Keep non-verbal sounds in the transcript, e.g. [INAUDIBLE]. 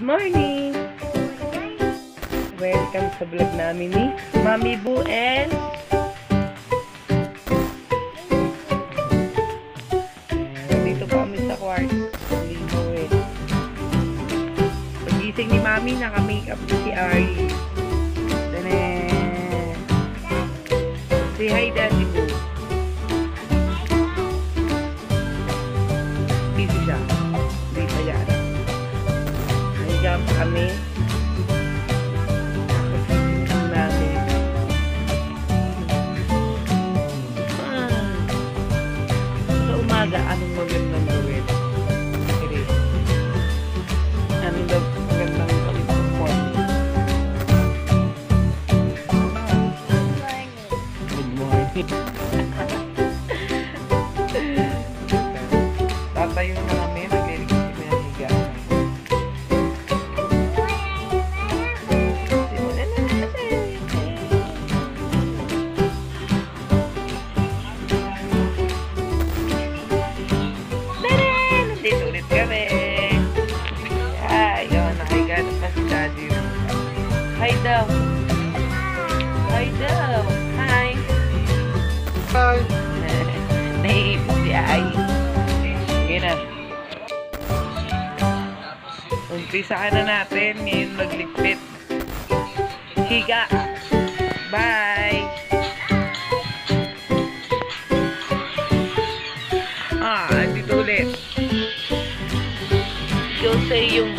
Good morning! Welcome sa vlog namin ni Mami Boo and Dito pa kami sa kwarto. Limo eh. Pagising ni Mami, naka-makeup si Ari. Tanan! Say hi, Daddy kami. Namin. Ah. Sa umaga, anong magandang gawin? Sige. Anong magandang. [LAUGHS] [LAUGHS] daw. Hi daw. Hi. Hi. Naiipit si Ay. Sige na. Umpisaan na natin. Ngayon magligpit. Higa. Bye. Ah, dito ulit. You'll say yung